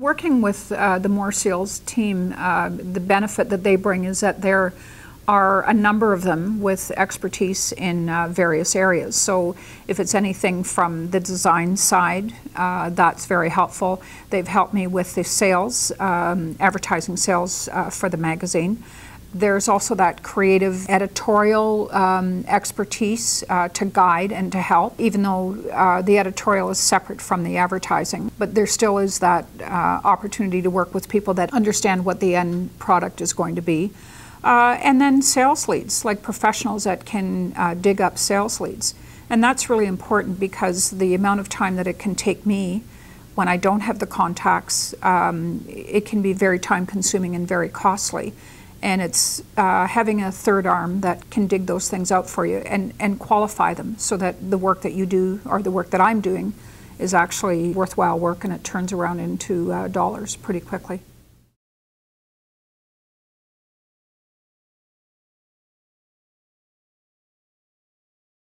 Working with uh, the MoreSALES team, uh, the benefit that they bring is that there are a number of them with expertise in uh, various areas. So if it's anything from the design side, uh, that's very helpful. They've helped me with the sales, um, advertising sales uh, for the magazine. There's also that creative editorial um, expertise uh, to guide and to help, even though uh, the editorial is separate from the advertising. But there still is that uh, opportunity to work with people that understand what the end product is going to be. Uh, and then sales leads, like professionals that can uh, dig up sales leads. And that's really important because the amount of time that it can take me when I don't have the contacts, um, it can be very time consuming and very costly and it's uh, having a third arm that can dig those things out for you and, and qualify them so that the work that you do or the work that I'm doing is actually worthwhile work and it turns around into uh, dollars pretty quickly.